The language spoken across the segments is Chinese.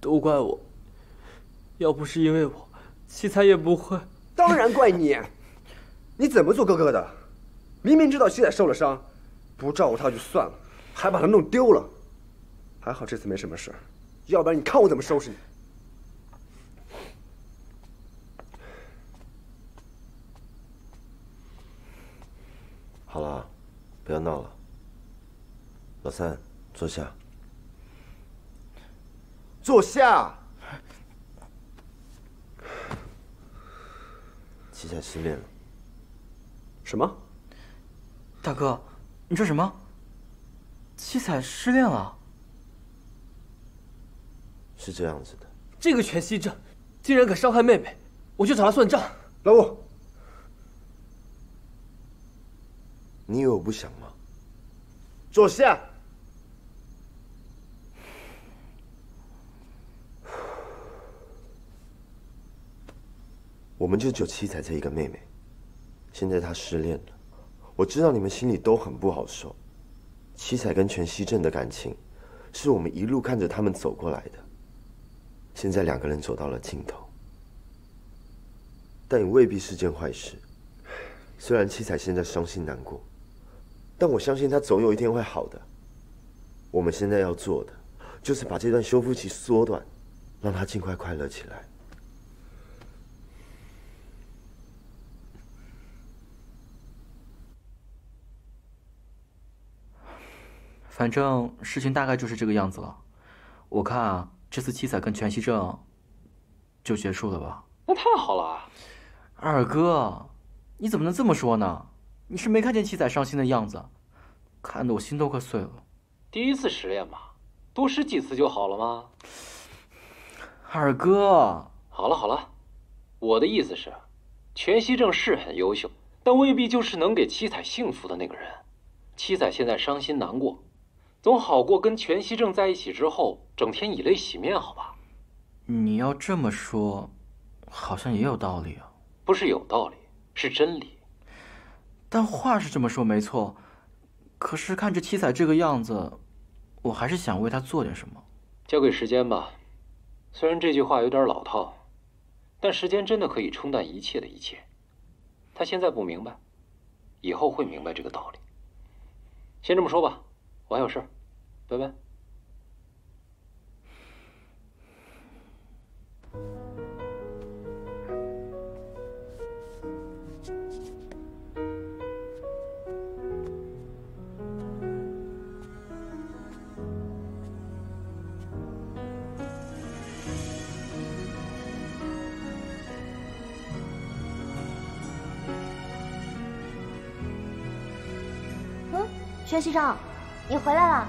都怪我。要不是因为我，七彩也不会。当然怪你！你怎么做哥哥的？明明知道七彩受了伤，不照顾他就算了，还把他弄丢了。还好这次没什么事，要不然你看我怎么收拾你！好了，不要闹了。老三，坐下。坐下。七彩失恋了。什么？大哥，你说什么？七彩失恋了？是这样子的。这个全息症，竟然敢伤害妹妹，我去找他算账。老五，你以为我不想吗？坐下。我们就只有七彩这一个妹妹，现在她失恋了，我知道你们心里都很不好受。七彩跟全息镇的感情，是我们一路看着他们走过来的。现在两个人走到了尽头，但也未必是件坏事。虽然七彩现在伤心难过，但我相信她总有一天会好的。我们现在要做的，就是把这段修复期缩短，让她尽快快乐起来。反正事情大概就是这个样子了，我看啊，这次七彩跟全息症就结束了吧。那太好了，二哥，你怎么能这么说呢？你是没看见七彩伤心的样子，看得我心都快碎了。第一次失恋嘛，多失几次就好了吗？二哥，好了好了，我的意思是，全息症是很优秀，但未必就是能给七彩幸福的那个人。七彩现在伤心难过。总好过跟全息正在一起之后，整天以泪洗面，好吧？你要这么说，好像也有道理啊。不是有道理，是真理。但话是这么说没错，可是看着七彩这个样子，我还是想为他做点什么。交给时间吧。虽然这句话有点老套，但时间真的可以冲淡一切的一切。他现在不明白，以后会明白这个道理。先这么说吧，我还有事。拜拜。嗯，薛西长，你回来了。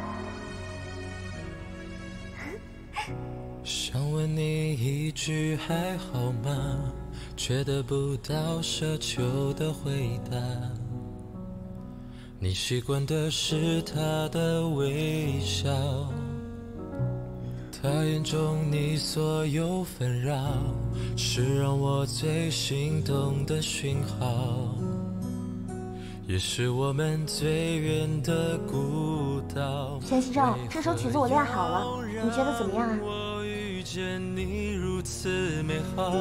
想问你一句还好吗？却得不到奢求的回答。你习惯的是他的微笑，他眼中你所有纷扰，是让我最心动的讯号，也是我们最远的孤岛。全西正，这首曲子我练好了，你觉得怎么样啊？见你如此美好，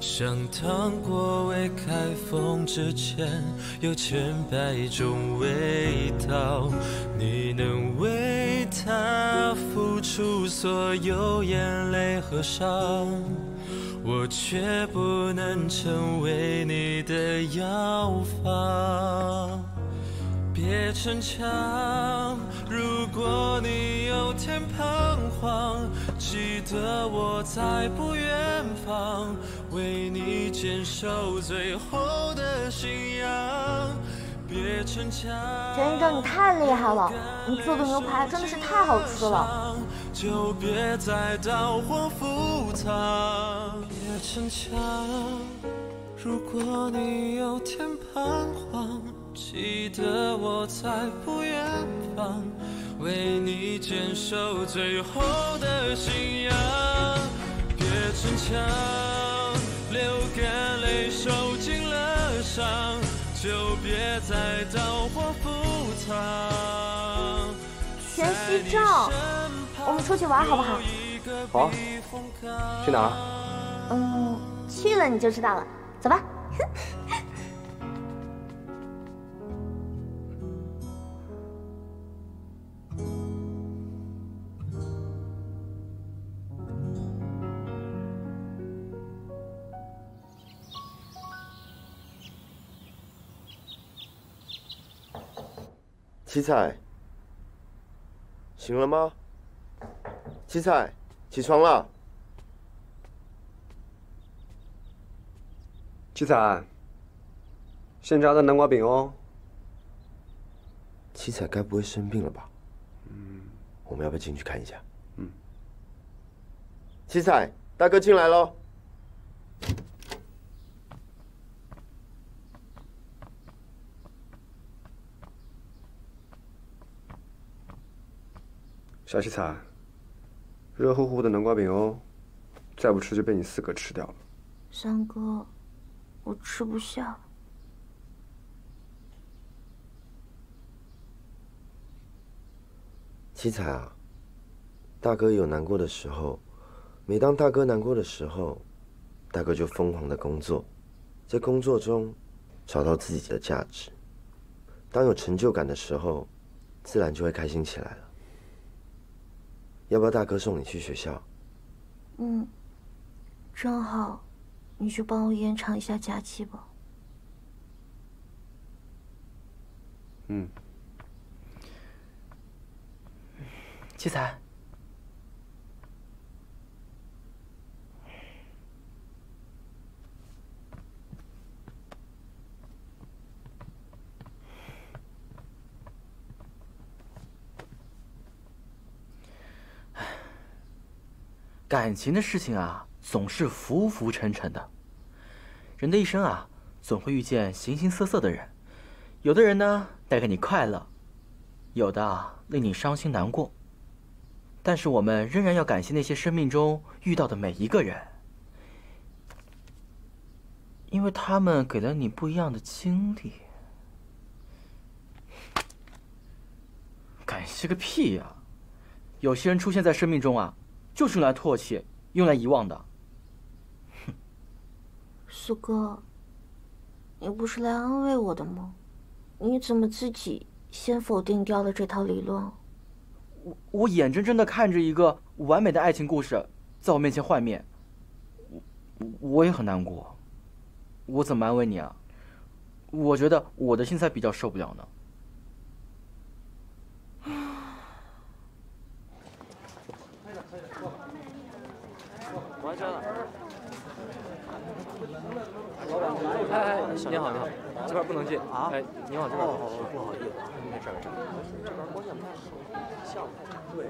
像糖果未开封之前有千百种味道。你能为他付出所有眼泪和伤，我却不能成为你的药方。别逞强，如果你有天彷徨，记得我在不远方，为你坚守最后的信仰。别逞强，陈一正，你太厉害了，你做的牛排真的是太好吃了。就别再蹈火赴汤，别逞强，如果你有天彷徨。记得我在不远方，为你坚守最后的信仰。别逞强，流干泪受尽了伤，就别再蹈火赴汤。全息照，我们出去玩好不好？好啊，去哪儿？嗯，去了你就知道了。走吧。七彩，醒了吗？七彩，起床了。七彩，现炸的南瓜饼哦。七彩该不会生病了吧？嗯，我们要不要进去看一下？嗯。七彩，大哥进来喽。小七彩，热乎乎的南瓜饼哦，再不吃就被你四哥吃掉了。三哥，我吃不下。七彩啊，大哥有难过的时候，每当大哥难过的时候，大哥就疯狂的工作，在工作中找到自己的价值。当有成就感的时候，自然就会开心起来了。要不要大哥送你去学校？嗯，正好，你去帮我延长一下假期吧。嗯。七彩，感情的事情啊，总是浮浮沉沉的。人的一生啊，总会遇见形形色色的人，有的人呢带给你快乐，有的令你伤心难过。但是我们仍然要感谢那些生命中遇到的每一个人，因为他们给了你不一样的经历。感谢个屁呀！有些人出现在生命中啊，就是用来唾弃、用来遗忘的。苏，哥，你不是来安慰我的吗？你怎么自己先否定掉了这套理论？我我眼睁睁的看着一个完美的爱情故事在我面前幻灭，我我也很难过。我怎么安慰你啊？我觉得我的心才比较受不了呢。完成了。老板，哎哎，你好你好，这边不能进啊。哎，你好这边。哦哦，不好意思啊，没事没事。这边光线不太好。对，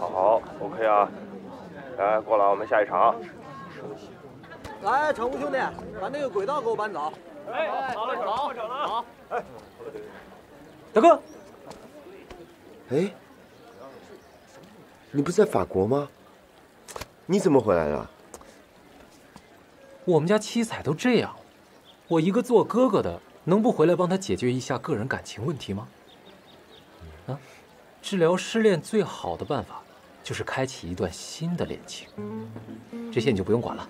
好好，OK 啊，来过来，我们下一场。来，乘务兄弟，把那个轨道给我搬走。哎，好嘞，好，好，哎，大哥，哎，你不是在法国吗？你怎么回来了？我们家七彩都这样，我一个做哥哥的。能不回来帮他解决一下个人感情问题吗？啊，治疗失恋最好的办法就是开启一段新的恋情。这些你就不用管了，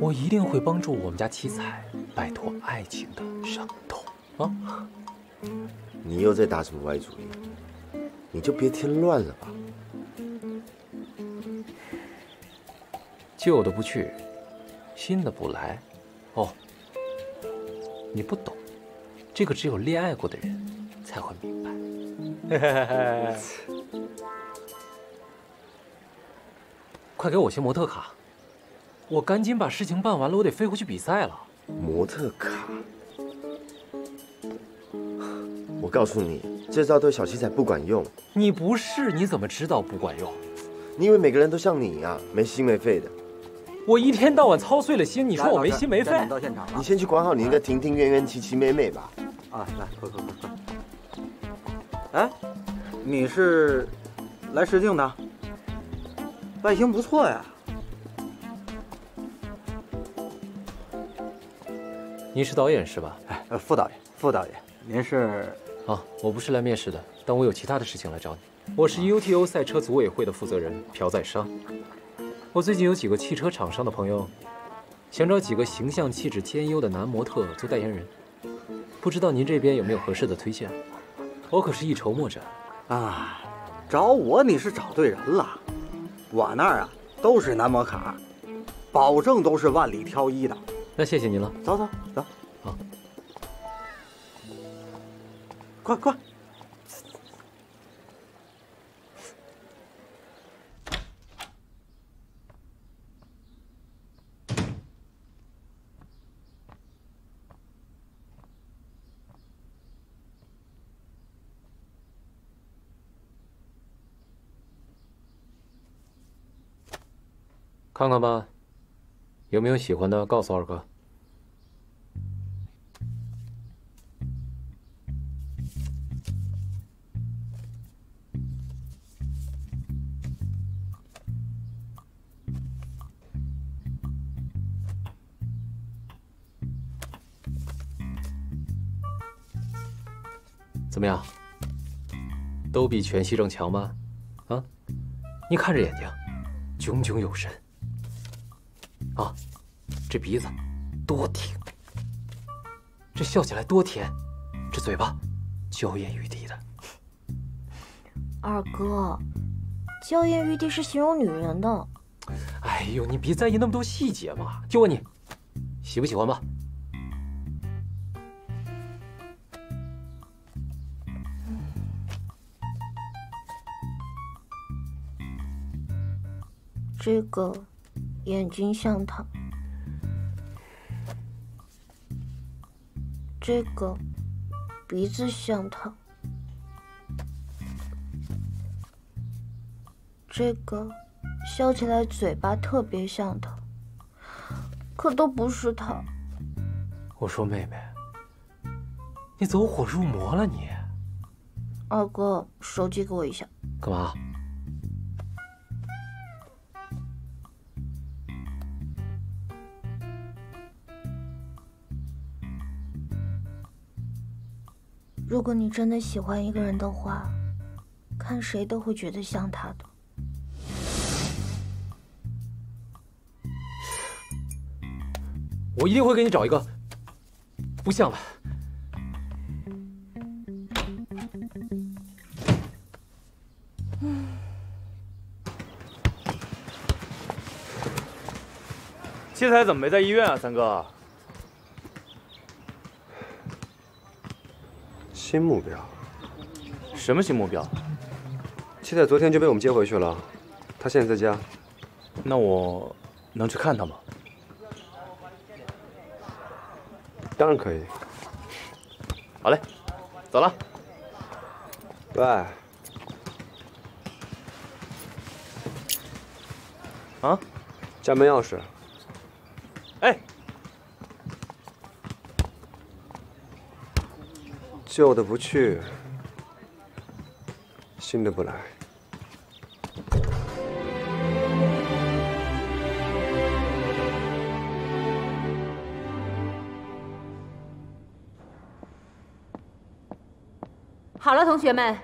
我一定会帮助我们家七彩摆脱爱情的伤痛啊！你又在打什么歪主意？你就别添乱了吧。旧的不去，新的不来。哦，你不懂。这个只有恋爱过的人才会明白。快给我些模特卡，我赶紧把事情办完了，我得飞回去比赛了。模特卡，我告诉你，这招对小七彩不管用。你不是，你怎么知道不管用？你以为每个人都像你一样没心没肺的？我一天到晚操碎了心，你说我没心没肺？到现场了，你先去管好你那个婷婷、圆圆、琪琪、妹妹吧。啊，来，快快快快。哎，你是来试镜的？外形不错呀。你是导演是吧？哎，副导演，副导演。您是？啊，我不是来面试的，但我有其他的事情来找你。我是 UTO 赛车组委会的负责人朴在商。我最近有几个汽车厂商的朋友，想找几个形象气质兼优的男模特做代言人，不知道您这边有没有合适的推荐？我可是一筹莫展啊！找我你是找对人了，我那儿啊都是男模卡，保证都是万里挑一的。那谢谢您了，走走走，好，快快。看看吧，有没有喜欢的，告诉二哥。怎么样？都比全息正强吧？啊，你看着眼睛，炯炯有神。啊，这鼻子多挺，这笑起来多甜，这嘴巴娇艳欲滴的。二哥，娇艳欲滴是形容女人的。哎呦，你别在意那么多细节嘛。就问你，喜不喜欢吧？这个。眼睛像他，这个鼻子像他，这个笑起来嘴巴特别像他，可都不是他。我说妹妹，你走火入魔了你？二哥，手机给我一下。干嘛？如果你真的喜欢一个人的话，看谁都会觉得像他的。我一定会给你找一个不像的。器材怎么没在医院啊，三哥？新目标？什么新目标？七仔昨天就被我们接回去了，他现在在家。那我能去看他吗？当然可以。好嘞，走了。喂。啊？家门钥匙。哎。旧的不去，新的不来。好了，同学们，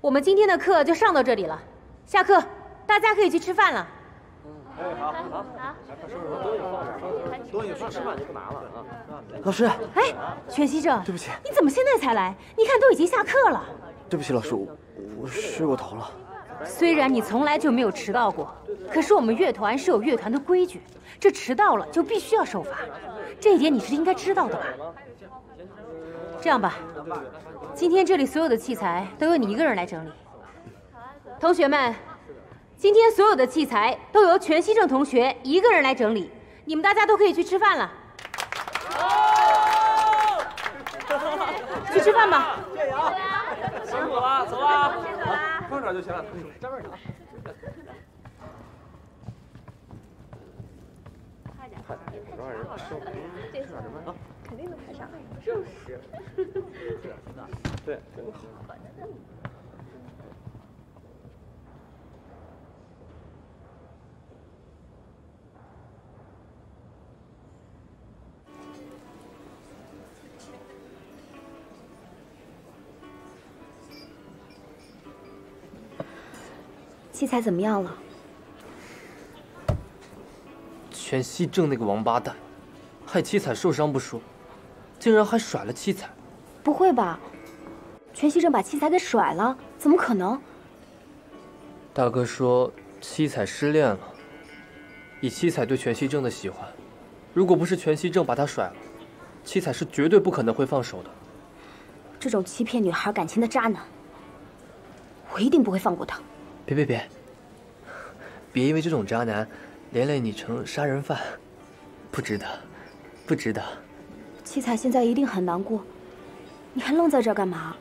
我们今天的课就上到这里了。下课，大家可以去吃饭了。哎，好，好，好。东西去吃饭就不拿了啊。老师，哎，全息正，对不起，你怎么现在才来？你看都已经下课了。对不起，老师，我我睡过头了。虽然你从来就没有迟到过，可是我们乐团是有乐团的规矩，这迟到了就必须要受罚，这一点你是应该知道的吧？这样吧，今天这里所有的器材都由你一个人来整理。同学们。今天所有的器材都由全息正同学一个人来整理，你们大家都可以去吃饭了。去吃饭吧。辛苦了，走啊！放这就行了，站这儿快点，快点，让人吃。这是什么？肯定能排上。就是。对，真好。七彩怎么样了？全息正那个王八蛋，害七彩受伤不说，竟然还甩了七彩。不会吧？全息正把七彩给甩了？怎么可能？大哥说七彩失恋了。以七彩对全息正的喜欢，如果不是全息正把他甩了，七彩是绝对不可能会放手的。这种欺骗女孩感情的渣男，我一定不会放过他。别别别！别因为这种渣男，连累你成杀人犯，不值得，不值得。七彩现在一定很难过，你还愣在这儿干嘛？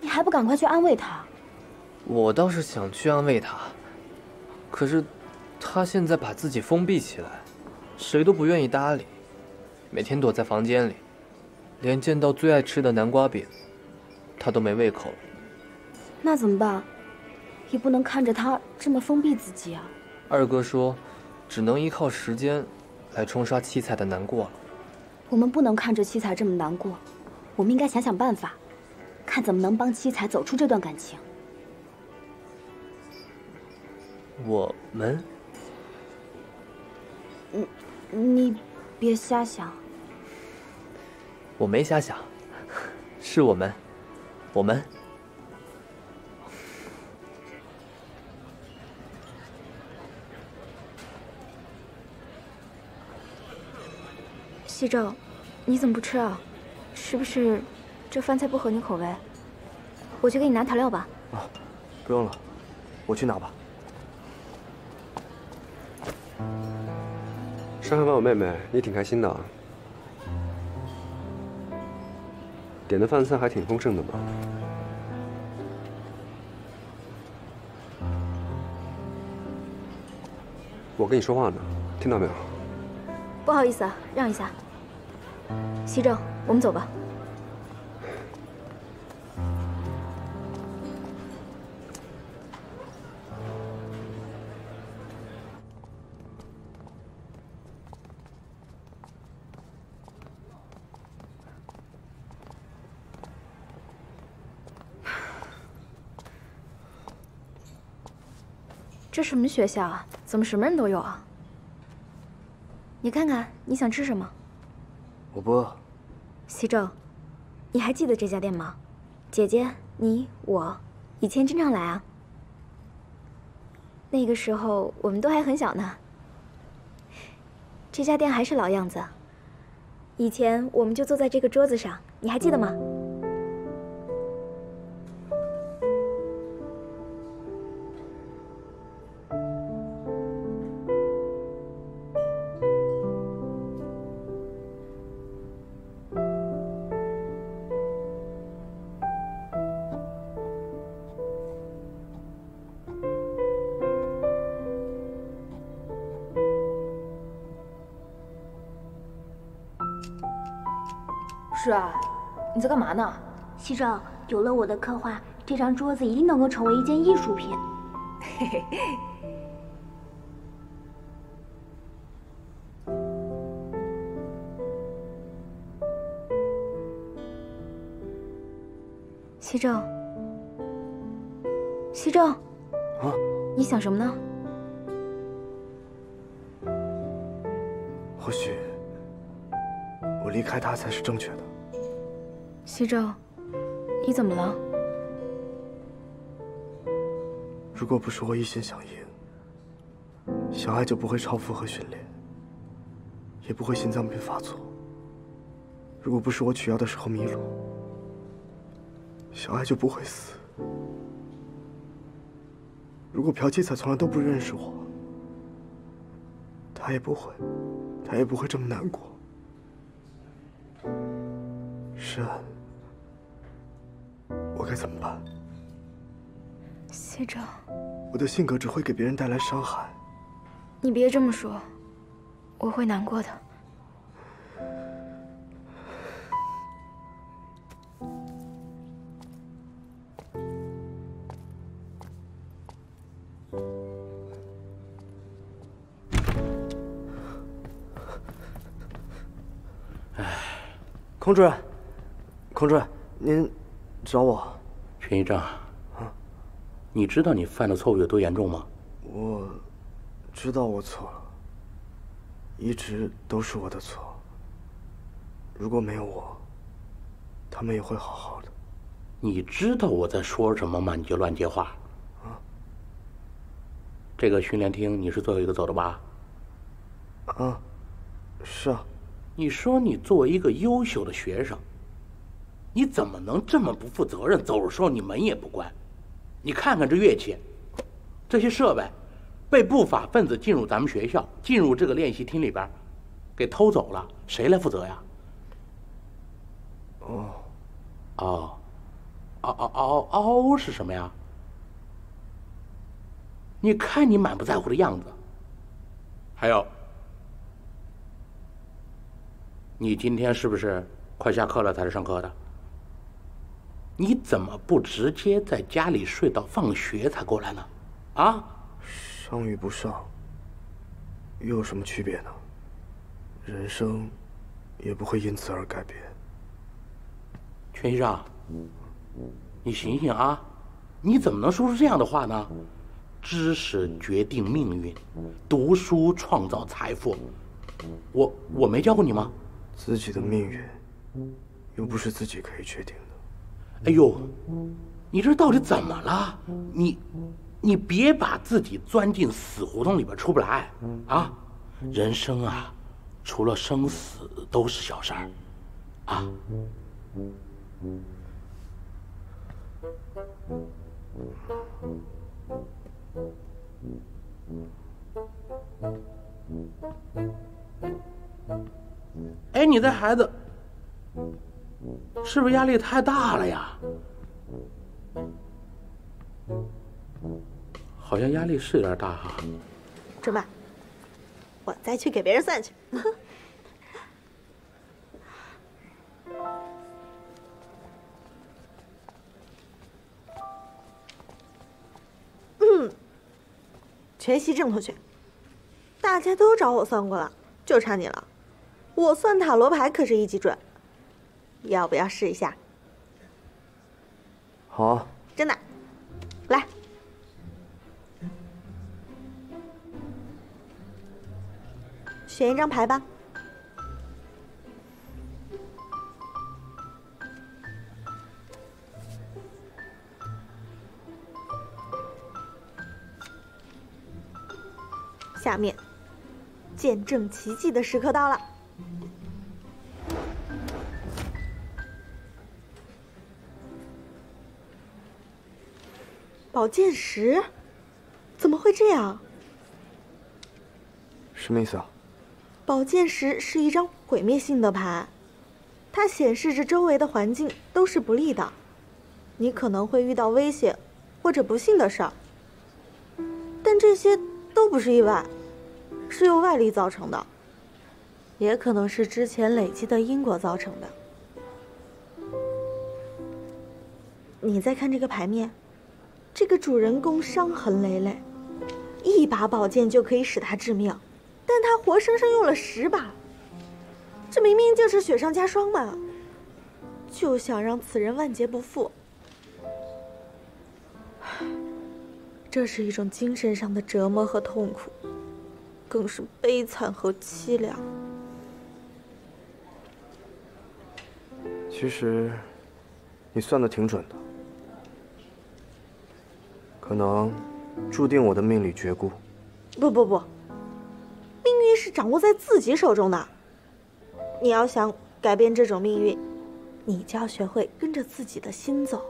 你还不赶快去安慰他？我倒是想去安慰他，可是，他现在把自己封闭起来，谁都不愿意搭理，每天躲在房间里，连见到最爱吃的南瓜饼，他都没胃口了。那怎么办？也不能看着他这么封闭自己啊。二哥说，只能依靠时间，来冲刷七彩的难过了。我们不能看着七彩这么难过，我们应该想想办法，看怎么能帮七彩走出这段感情。我们？你你别瞎想。我没瞎想，是我们，我们。西正，你怎么不吃啊？是不是这饭菜不合你口味？我去给你拿调料吧。啊，不用了，我去拿吧。伤害完我妹妹，你挺开心的啊。点的饭菜还挺丰盛的嘛。我跟你说话呢，听到没有？不好意思啊，让一下。西正，我们走吧。这什么学校啊？怎么什么人都有啊？你看看，你想吃什么？我不饿。西正，你还记得这家店吗？姐姐，你我以前经常来啊。那个时候我们都还很小呢。这家店还是老样子。以前我们就坐在这个桌子上，你还记得吗？是啊，你在干嘛呢？西正，有了我的刻画，这张桌子一定能够成为一件艺术品。嘿嘿。西正，西正，啊，你想什么呢？或许我离开他才是正确的。西正，你怎么了？如果不是我一心想赢，小爱就不会超负荷训练，也不会心脏病发作。如果不是我取药的时候迷路，小爱就不会死。如果朴七彩从来都不认识我，他也不会，他也不会这么难过。是。啊，我该怎么办？西正，我的性格只会给别人带来伤害。你别这么说，我会难过的。孔主任，孔主任，您找我？陈一正，你知道你犯的错误有多严重吗？我知道我错了，一直都是我的错。如果没有我，他们也会好好的。你知道我在说什么吗？你就乱接话。啊？这个训练厅你是最后一个走的吧？啊，是啊。你说你作为一个优秀的学生，你怎么能这么不负责任？走的时候你门也不关。你看看这乐器，这些设备，被不法分子进入咱们学校，进入这个练习厅里边，给偷走了，谁来负责呀？哦，哦，哦哦哦哦是什么呀？你看你满不在乎的样子。还有。你今天是不是快下课了才来上课的？你怎么不直接在家里睡到放学才过来呢？啊？上与不上，又有什么区别呢？人生也不会因此而改变。全先生，你醒醒啊！你怎么能说出这样的话呢？知识决定命运，读书创造财富。我我没教过你吗？自己的命运，又不是自己可以决定的。哎呦，你这到底怎么了？你，你别把自己钻进死胡同里边出不来啊！人生啊，除了生死都是小事儿，啊。哎，你这孩子是不是压力太大了呀？好像压力是有点大哈。准备，我再去给别人算去。全息正同学，大家都找我算过了，就差你了。我算塔罗牌可是一级准，要不要试一下？好，真的，来，选一张牌吧。下面，见证奇迹的时刻到了。宝剑十，怎么会这样？什么意思啊？宝剑十是一张毁灭性的牌，它显示着周围的环境都是不利的，你可能会遇到危险或者不幸的事儿。但这些都不是意外，是由外力造成的，也可能是之前累积的因果造成的。你再看这个牌面。这个主人公伤痕累累，一把宝剑就可以使他致命，但他活生生用了十把，这明明就是雪上加霜嘛！就想让此人万劫不复，这是一种精神上的折磨和痛苦，更是悲惨和凄凉。其实，你算的挺准的。可能注定我的命里绝孤。不不不，命运是掌握在自己手中的。你要想改变这种命运，你就要学会跟着自己的心走。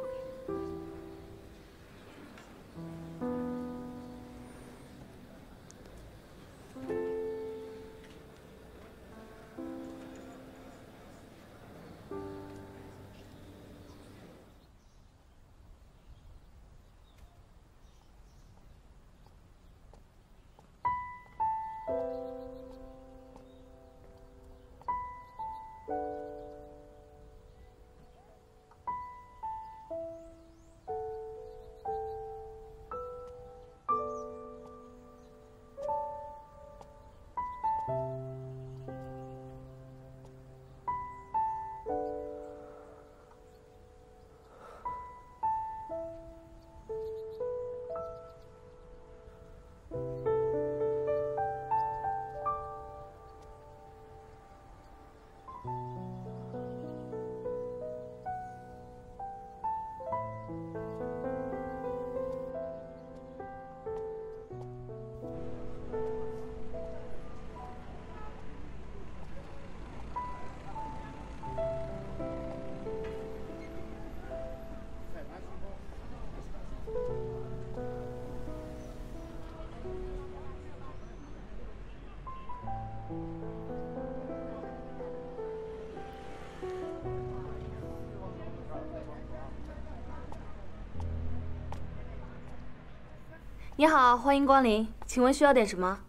你好，欢迎光临，请问需要点什么？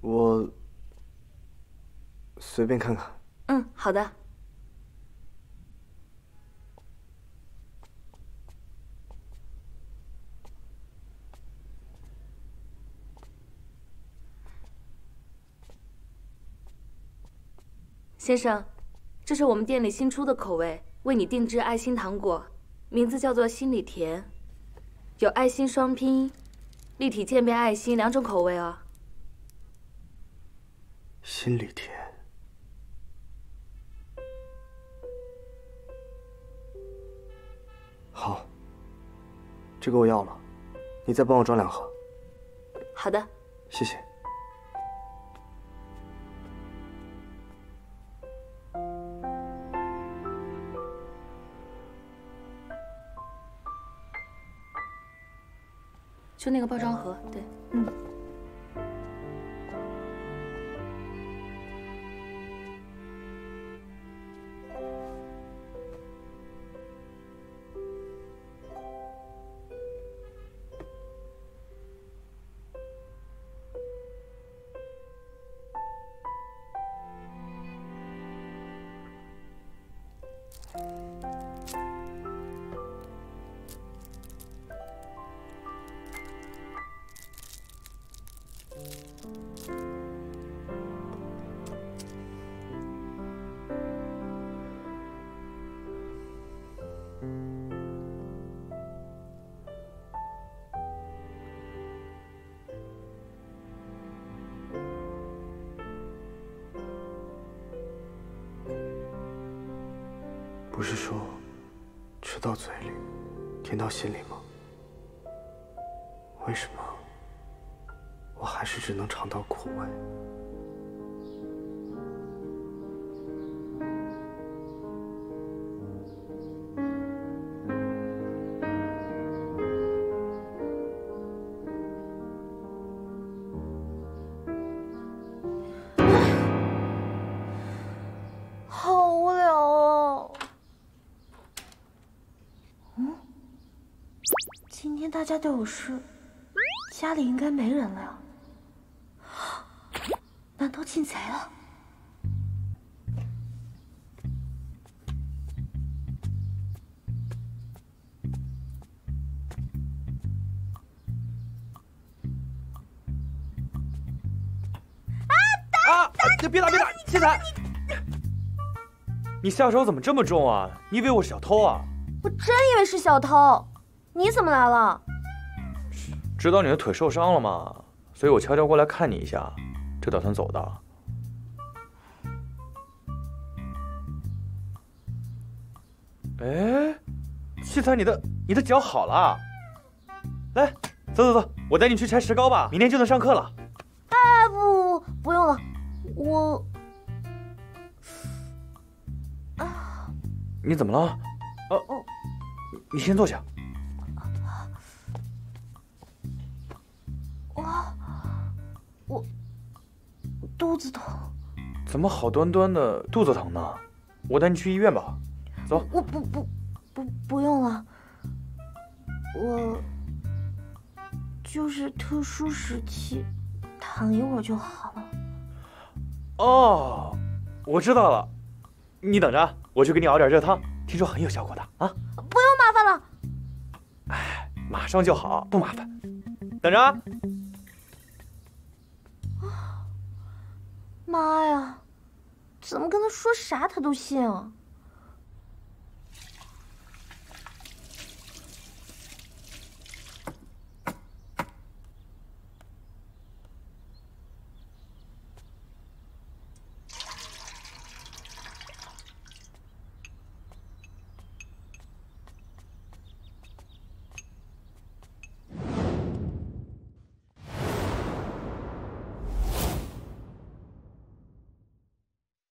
我随便看看。嗯，好的。先生，这是我们店里新出的口味，为你定制爱心糖果，名字叫做心里甜，有爱心双拼、立体渐变爱心两种口味哦。心里甜。好，这个我要了，你再帮我装两盒。好的。谢谢。就那个包装盒，对，嗯。不是说吃到嘴里，甜到心里吗？为什么我还是只能尝到苦味？家都有事，家里应该没人了呀？难道进贼了？啊！打别打别打！七彩，你下手怎么这么重啊？你以为我是小偷啊？我真以为是小偷，你怎么来了？知道你的腿受伤了吗？所以我悄悄过来看你一下，就打算走的。哎，七彩，你的你的脚好了，来，走走走，我带你去拆石膏吧，明天就能上课了。哎，不，不用了，我你怎么了？哦哦，你先坐下。子疼。怎么好端端的肚子疼呢？我带你去医院吧。走。我不不不不用了，我就是特殊时期，躺一会儿就好了。哦，我知道了，你等着，我去给你熬点热汤，听说很有效果的啊。不用麻烦了。哎，马上就好，不麻烦。等着妈呀，怎么跟他说啥他都信啊？